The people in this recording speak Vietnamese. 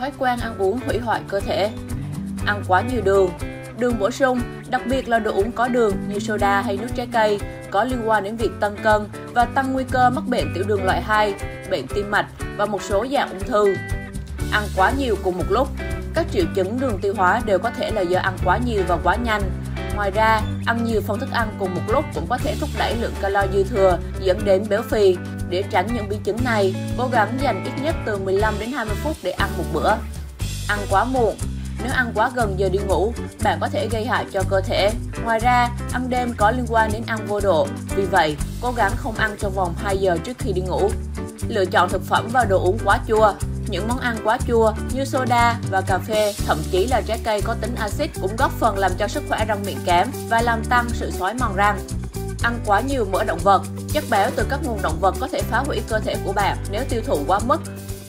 thói quen ăn uống hủy hoại cơ thể. Ăn quá nhiều đường Đường bổ sung, đặc biệt là đồ uống có đường như soda hay nước trái cây, có liên quan đến việc tăng cân và tăng nguy cơ mắc bệnh tiểu đường loại 2, bệnh tim mạch và một số dạng ung thư. Ăn quá nhiều cùng một lúc Các triệu chứng đường tiêu hóa đều có thể là do ăn quá nhiều và quá nhanh. Ngoài ra, ăn nhiều phần thức ăn cùng một lúc cũng có thể thúc đẩy lượng calo dư thừa dẫn đến béo phì. Để tránh những biến chứng này, cố gắng dành ít nhất từ 15 đến 20 phút để ăn một bữa. Ăn quá muộn nếu ăn quá gần giờ đi ngủ, bạn có thể gây hại cho cơ thể. Ngoài ra, ăn đêm có liên quan đến ăn vô độ, vì vậy cố gắng không ăn trong vòng 2 giờ trước khi đi ngủ. Lựa chọn thực phẩm và đồ uống quá chua những món ăn quá chua như soda và cà phê, thậm chí là trái cây có tính axit cũng góp phần làm cho sức khỏe răng miệng kém và làm tăng sự xói mòn răng. Ăn quá nhiều mỡ động vật, chất béo từ các nguồn động vật có thể phá hủy cơ thể của bạn nếu tiêu thụ quá mức.